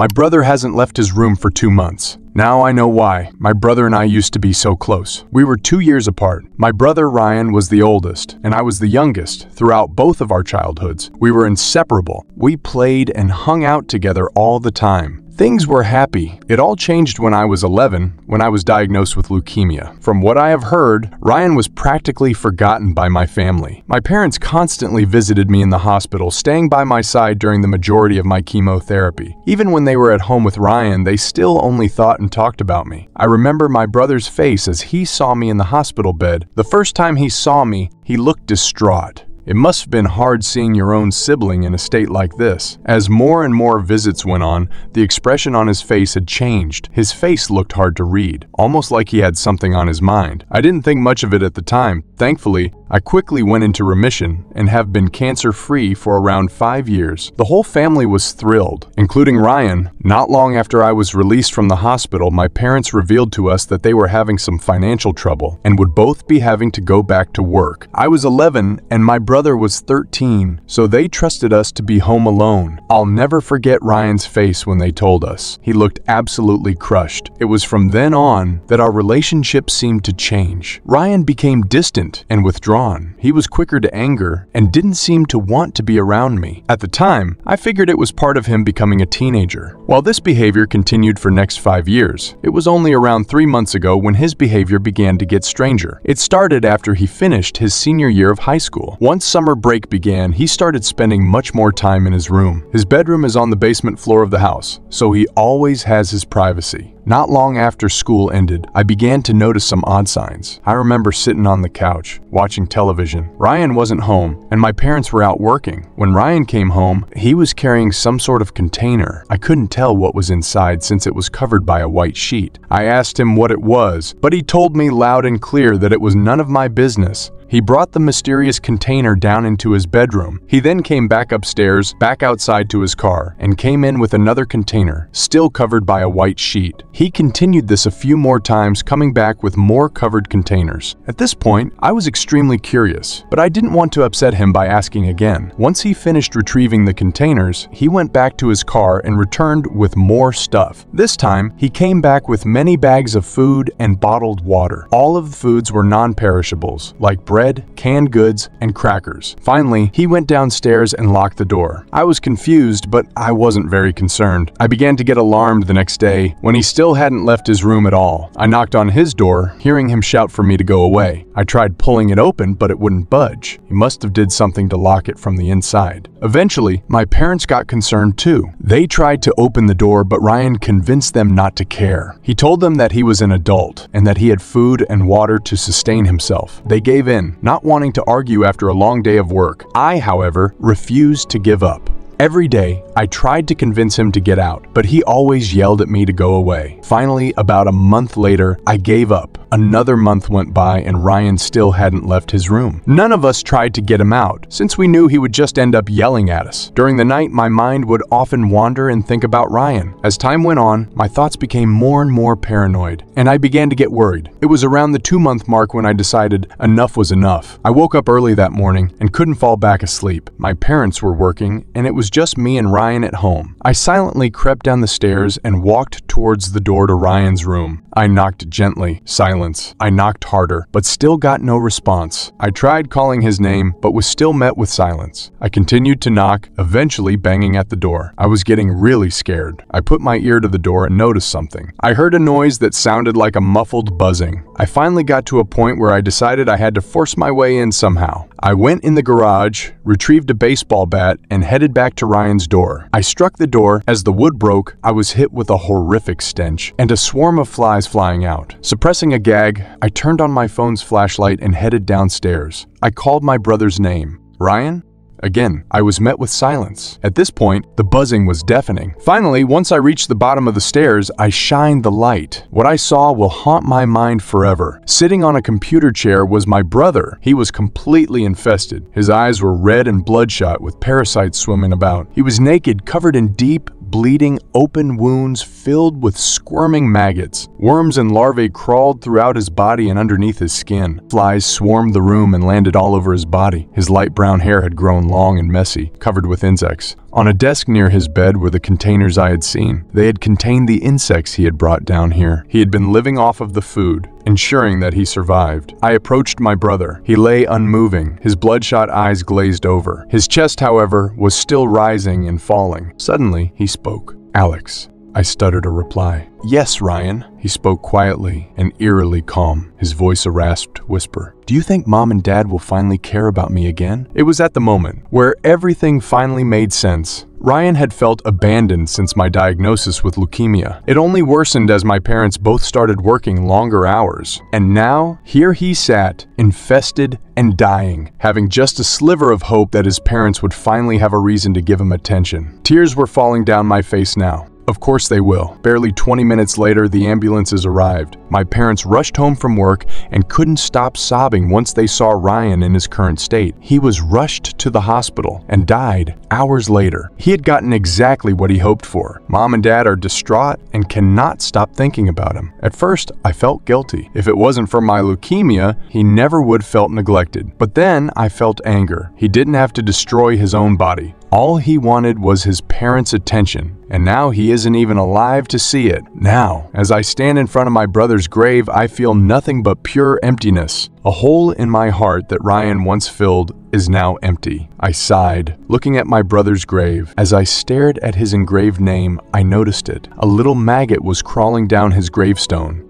My brother hasn't left his room for two months. Now I know why. My brother and I used to be so close. We were two years apart. My brother Ryan was the oldest, and I was the youngest throughout both of our childhoods. We were inseparable. We played and hung out together all the time. Things were happy. It all changed when I was 11, when I was diagnosed with leukemia. From what I have heard, Ryan was practically forgotten by my family. My parents constantly visited me in the hospital, staying by my side during the majority of my chemotherapy. Even when they were at home with Ryan, they still only thought and talked about me. I remember my brother's face as he saw me in the hospital bed. The first time he saw me, he looked distraught. It must have been hard seeing your own sibling in a state like this. As more and more visits went on, the expression on his face had changed. His face looked hard to read, almost like he had something on his mind. I didn't think much of it at the time. Thankfully, I quickly went into remission and have been cancer-free for around five years. The whole family was thrilled, including Ryan. Not long after I was released from the hospital, my parents revealed to us that they were having some financial trouble and would both be having to go back to work. I was 11 and my brother was 13, so they trusted us to be home alone. I'll never forget Ryan's face when they told us. He looked absolutely crushed. It was from then on that our relationship seemed to change. Ryan became distant and withdrawn. He was quicker to anger and didn't seem to want to be around me. At the time, I figured it was part of him becoming a teenager. While this behavior continued for next five years, it was only around three months ago when his behavior began to get stranger. It started after he finished his senior year of high school. Once summer break began, he started spending much more time in his room. His bedroom is on the basement floor of the house, so he always has his privacy. Not long after school ended, I began to notice some odd signs. I remember sitting on the couch, watching television. Ryan wasn't home, and my parents were out working. When Ryan came home, he was carrying some sort of container. I couldn't tell what was inside since it was covered by a white sheet. I asked him what it was, but he told me loud and clear that it was none of my business. He brought the mysterious container down into his bedroom. He then came back upstairs, back outside to his car, and came in with another container, still covered by a white sheet. He continued this a few more times, coming back with more covered containers. At this point, I was extremely curious, but I didn't want to upset him by asking again. Once he finished retrieving the containers, he went back to his car and returned with more stuff. This time, he came back with many bags of food and bottled water. All of the foods were non-perishables, like bread bread, canned goods, and crackers. Finally, he went downstairs and locked the door. I was confused, but I wasn't very concerned. I began to get alarmed the next day when he still hadn't left his room at all. I knocked on his door, hearing him shout for me to go away. I tried pulling it open, but it wouldn't budge. He must have did something to lock it from the inside. Eventually, my parents got concerned too. They tried to open the door, but Ryan convinced them not to care. He told them that he was an adult and that he had food and water to sustain himself. They gave in, not wanting to argue after a long day of work. I, however, refused to give up. Every day, I tried to convince him to get out, but he always yelled at me to go away. Finally, about a month later, I gave up. Another month went by and Ryan still hadn't left his room. None of us tried to get him out, since we knew he would just end up yelling at us. During the night, my mind would often wander and think about Ryan. As time went on, my thoughts became more and more paranoid, and I began to get worried. It was around the two-month mark when I decided enough was enough. I woke up early that morning and couldn't fall back asleep. My parents were working, and it was just me and Ryan at home. I silently crept down the stairs and walked towards the door to Ryan's room. I knocked gently. Silence. I knocked harder, but still got no response. I tried calling his name, but was still met with silence. I continued to knock, eventually banging at the door. I was getting really scared. I put my ear to the door and noticed something. I heard a noise that sounded like a muffled buzzing. I finally got to a point where I decided I had to force my way in somehow. I went in the garage, retrieved a baseball bat, and headed back to Ryan's door. I struck the door. As the wood broke, I was hit with a horrific stench and a swarm of flies flying out. Suppressing a gag, I turned on my phone's flashlight and headed downstairs. I called my brother's name. Ryan? Again, I was met with silence. At this point, the buzzing was deafening. Finally, once I reached the bottom of the stairs, I shined the light. What I saw will haunt my mind forever. Sitting on a computer chair was my brother. He was completely infested. His eyes were red and bloodshot with parasites swimming about. He was naked, covered in deep, bleeding, open wounds filled with squirming maggots. Worms and larvae crawled throughout his body and underneath his skin. Flies swarmed the room and landed all over his body. His light brown hair had grown long and messy, covered with insects. On a desk near his bed were the containers I had seen. They had contained the insects he had brought down here. He had been living off of the food, ensuring that he survived. I approached my brother. He lay unmoving, his bloodshot eyes glazed over. His chest, however, was still rising and falling. Suddenly, he spoke. Alex. I stuttered a reply. Yes, Ryan. He spoke quietly and eerily calm, his voice a rasped whisper. Do you think mom and dad will finally care about me again? It was at the moment where everything finally made sense. Ryan had felt abandoned since my diagnosis with leukemia. It only worsened as my parents both started working longer hours. And now, here he sat, infested and dying, having just a sliver of hope that his parents would finally have a reason to give him attention. Tears were falling down my face now. Of course they will. Barely 20 minutes later, the ambulances arrived. My parents rushed home from work and couldn't stop sobbing once they saw Ryan in his current state. He was rushed to the hospital and died hours later. He had gotten exactly what he hoped for. Mom and dad are distraught and cannot stop thinking about him. At first, I felt guilty. If it wasn't for my leukemia, he never would felt neglected. But then I felt anger. He didn't have to destroy his own body. All he wanted was his parents' attention, and now he isn't even alive to see it. Now, as I stand in front of my brother's grave, I feel nothing but pure emptiness. A hole in my heart that Ryan once filled is now empty. I sighed, looking at my brother's grave. As I stared at his engraved name, I noticed it. A little maggot was crawling down his gravestone.